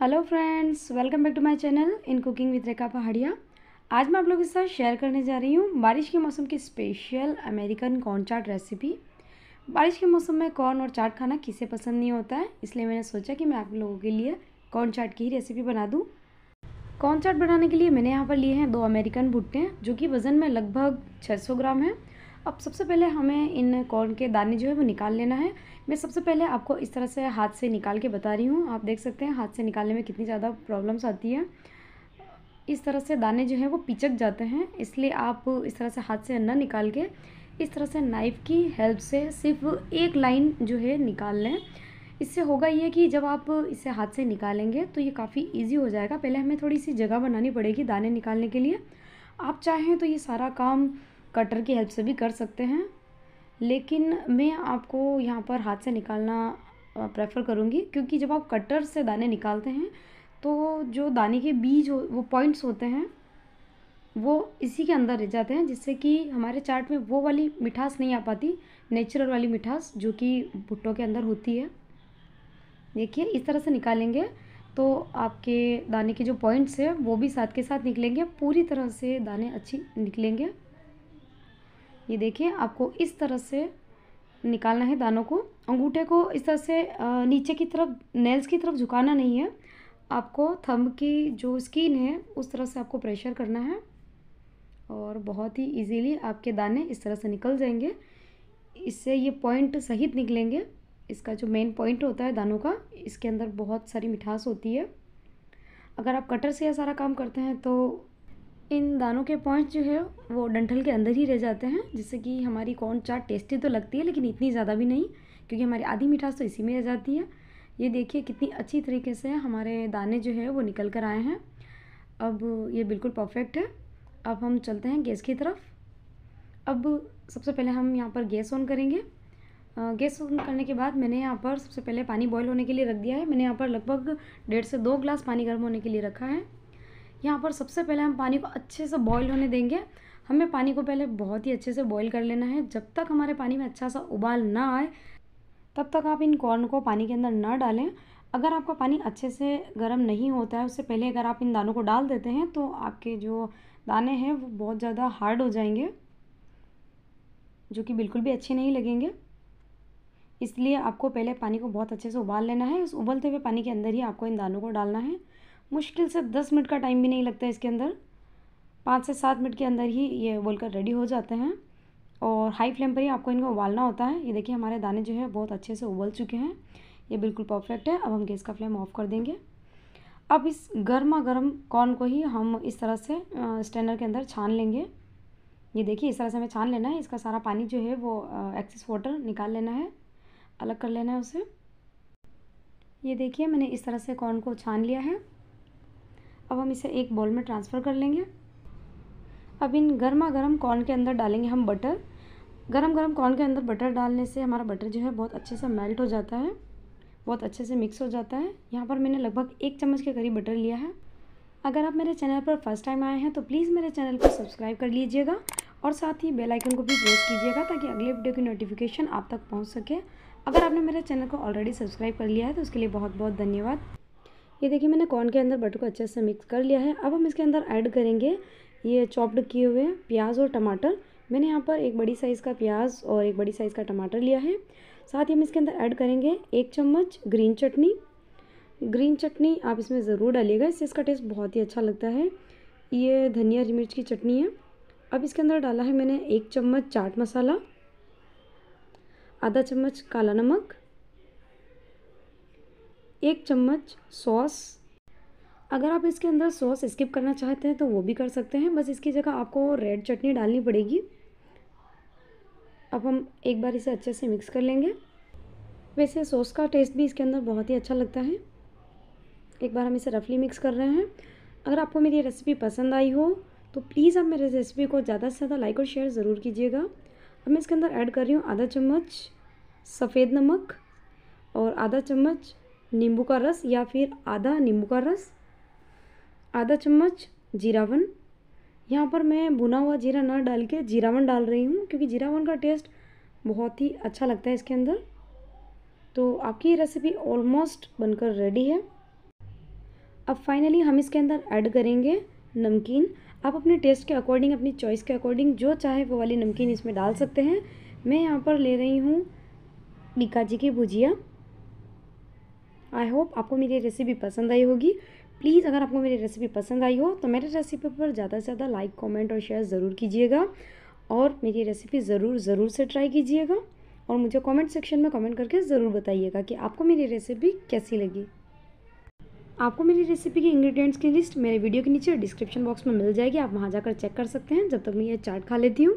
Hello friends welcome back to my channel in cooking with Rekha Pahadia आज मैं आप लोगों के साथ शेयर करने जा रही हूँ बारिश के मौसम की special American corn chaat recipe बारिश के मौसम में कॉर्न और चाट खाना किसे पसंद नहीं होता है? इसलिए मैंने सोचा कि मैं आप लोगों के लिए कॉर्न चाट की ही रेसिपी बना दूँ। कॉर्न चाट बनाने के लिए मैंने यहाँ पर लिए हैं दो अमेरिकन भुट्टे, जो कि वज़न में लगभग छः सौ ग्राम है। अब सबसे पहले हमें इन कॉर्न के दाने जो है वो निकाल लेना है। मैं सबसे पहले आपको इस तरह से हाथ से निकाल के बता रही हूँ। आप देख सकते हैं हाथ से निकालने में कितनी ज़्यादा प्रॉब्लम्स आती है। इस तरह से दाने जो हैं वो पिचक जाते हैं, इसलिए आप इस तरह से हाथ से ना निकाल के इस तरह से नाइफ़ की हेल्प से सिर्फ़ एक लाइन जो है निकाल लें। इससे होगा ये कि जब आप इसे हाथ से निकालेंगे तो ये काफ़ी इजी हो जाएगा। पहले हमें थोड़ी सी जगह बनानी पड़ेगी दाने निकालने के लिए। आप चाहें तो ये सारा काम कटर की हेल्प से भी कर सकते हैं। लेकिन मैं आपको यहाँ पर हाथ से निकालना प्रेफर करूँगी, क्योंकि जब आप कटर से दाने निकालते हैं तो जो दाने के बीज हो, वो पॉइंट्स होते हैं, वो इसी के अंदर रह जाते हैं, जिससे कि हमारे चाट में वो वाली मिठास नहीं आ पाती नेचुरल वाली मिठास, जो कि भुट्टों के अंदर होती है। देखिए, इस तरह से निकालेंगे तो आपके दाने के जो पॉइंट्स हैं, वो भी साथ के साथ निकलेंगे, पूरी तरह से दाने अच्छी निकलेंगे। ये देखिए, आपको इस तरह से निकालना है दानों को। अंगूठे को इस तरह से नीचे की तरफ़ नेल्स की तरफ़ झुकाना नहीं है। आपको थंब की जो स्किन है, उस तरह से आपको प्रेशर करना है और बहुत ही इजीली आपके दाने इस तरह से निकल जाएँगे। इससे ये पॉइंट सहित निकलेंगे। इसका जो मेन पॉइंट होता है दानों का, इसके अंदर बहुत सारी मिठास होती है। अगर आप कटर से यह सारा काम करते हैं तो इन दानों के पॉइंट्स जो है, वो डंठल के अंदर ही रह जाते हैं, जिससे कि हमारी कौन चाट टेस्टी तो लगती है, लेकिन इतनी ज़्यादा भी नहीं, क्योंकि हमारी आधी मिठास तो इसी में रह जाती है। ये देखिए कितनी अच्छी तरीके से हमारे दाने जो है, वो निकल कर आए हैं। अब ये बिल्कुल परफेक्ट है। अब हम चलते हैं गैस की तरफ़। अब सबसे पहले हम यहाँ पर गैस ऑन करेंगे। गैस ऑन करने के बाद मैंने यहाँ पर सबसे पहले पानी बॉईल होने के लिए रख दिया है। मैंने यहाँ पर लगभग डेढ़ से दो ग्लास पानी गर्म होने के लिए रखा है। यहाँ पर सबसे पहले हम पानी को अच्छे से बॉईल होने देंगे। हमें पानी को पहले बहुत ही अच्छे से बॉईल कर लेना है। जब तक हमारे पानी में अच्छा सा उबाल ना आए, तब तक आप इन कॉर्न को पानी के अंदर ना डालें। अगर आपका पानी अच्छे से गर्म नहीं होता है, उससे पहले अगर आप इन दानों को डाल देते हैं तो आपके जो दाने हैं, वो बहुत ज़्यादा हार्ड हो जाएँगे, जो कि बिल्कुल भी अच्छे नहीं लगेंगे। इसलिए आपको पहले पानी को बहुत अच्छे से उबाल लेना है। उस उबलते हुए पानी के अंदर ही आपको इन दानों को डालना है। मुश्किल से दस मिनट का टाइम भी नहीं लगता इसके अंदर। पाँच से सात मिनट के अंदर ही ये उबल कर रेडी हो जाते हैं। और हाई फ्लेम पर ही आपको इनको उबालना होता है। ये देखिए, हमारे दाने जो है, बहुत अच्छे से उबल चुके हैं। ये बिल्कुल परफेक्ट है। अब हम गैस का फ्लेम ऑफ़ कर देंगे। अब इस गर्मा गर्म कॉर्न को ही हम इस तरह से स्टैंडर के अंदर छान लेंगे। ये देखिए, इस तरह से हमें छान लेना है। इसका सारा पानी जो है वो एक्सेस वाटर निकाल लेना है। अलग कर लेना है उसे। ये देखिए, मैंने इस तरह से कॉर्न को छान लिया है। अब हम इसे एक बॉल में ट्रांसफ़र कर लेंगे। अब इन गर्मा गर्म कॉर्न के अंदर डालेंगे हम बटर गरम गरम कॉर्न के अंदर बटर डालने से हमारा बटर जो है बहुत अच्छे से मेल्ट हो जाता है, बहुत अच्छे से मिक्स हो जाता है। यहाँ पर मैंने लगभग एक चम्मच के करीब बटर लिया है। अगर आप मेरे चैनल पर फ़र्स्ट टाइम आए हैं तो प्लीज़ मेरे चैनल को सब्सक्राइब कर लीजिएगा और साथ ही बेल आइकन को भी प्रेस कीजिएगा ताकि अगले वीडियो की नोटिफिकेशन आप तक पहुँच सके। अगर आपने मेरे चैनल को ऑलरेडी सब्सक्राइब कर लिया है तो उसके लिए बहुत बहुत धन्यवाद। ये देखिए मैंने कॉर्न के अंदर बटर को अच्छे से मिक्स कर लिया है। अब हम इसके अंदर ऐड करेंगे ये चॉप्ड किए हुए प्याज और टमाटर। मैंने यहाँ पर एक बड़ी साइज़ का प्याज और एक बड़ी साइज़ का टमाटर लिया है। साथ ही हम इसके अंदर ऐड करेंगे एक चम्मच ग्रीन चटनी। ग्रीन चटनी आप इसमें ज़रूर डालिएगा, इससे इसका टेस्ट बहुत ही अच्छा लगता है। ये धनिया हरी मिर्च की चटनी है। अब इसके अंदर डाला है मैंने एक चम्मच चाट मसाला, आधा चम्मच काला नमक एक चम्मच सॉस। अगर आप इसके अंदर सॉस स्किप करना चाहते हैं तो वो भी कर सकते हैं। बस इसकी जगह आपको रेड चटनी डालनी पड़ेगी। अब हम एक बार इसे अच्छे से मिक्स कर लेंगे। वैसे सॉस का टेस्ट भी इसके अंदर बहुत ही अच्छा लगता है। एक बार हम इसे रफली मिक्स कर रहे हैं। अगर आपको मेरी रेसिपी पसंद आई हो तो प्लीज़ आप मेरे रेसिपी को ज़्यादा से ज़्यादा लाइक और शेयर ज़रूर कीजिएगा। अब मैं इसके अंदर ऐड कर रही हूँ आधा चम्मच सफ़ेद नमक और आधा चम्मच नींबू का रस या फिर आधा नींबू का रस, आधा चम्मच जीरावन। यहाँ पर मैं भुना हुआ जीरा ना डाल के जीरावन डाल रही हूँ, क्योंकि जीरावन का टेस्ट बहुत ही अच्छा लगता है इसके अंदर। तो आपकी रेसिपी ऑलमोस्ट बनकर रेडी है। अब फाइनली हम इसके अंदर ऐड करेंगे नमकीन। आप अपने टेस्ट के अकॉर्डिंग अपनी चॉइस के अकॉर्डिंग जो चाहे वो वाली नमकीन इसमें डाल सकते हैं। मैं यहाँ पर ले रही हूँ बीकाजी की भुजिया। आई होप आपको मेरी रेसिपी पसंद आई होगी। प्लीज़ अगर आपको मेरी रेसिपी पसंद आई हो तो मेरे रेसिपी पर ज़्यादा से ज़्यादा लाइक कमेंट और शेयर ज़रूर कीजिएगा। और मेरी रेसिपी ज़रूर ज़रूर से ट्राई कीजिएगा। और मुझे कमेंट सेक्शन में कमेंट करके ज़रूर बताइएगा कि आपको मेरी रेसिपी कैसी लगी। आपको मेरी रेसिपी के इंग्रेडिएंट्स की लिस्ट मेरे वीडियो के नीचे डिस्क्रिप्शन बॉक्स में मिल जाएगी। आप वहाँ जाकर चेक कर सकते हैं। जब तक मैं ये चाट खा लेती हूँ।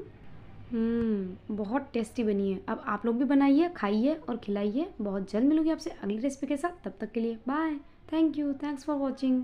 बहुत टेस्टी बनी है। अब आप लोग भी बनाइए, खाइए और खिलाइए। बहुत जल्द मिलूँगी आपसे अगली रेसिपी के साथ। तब तक के लिए bye thank you thanks for watching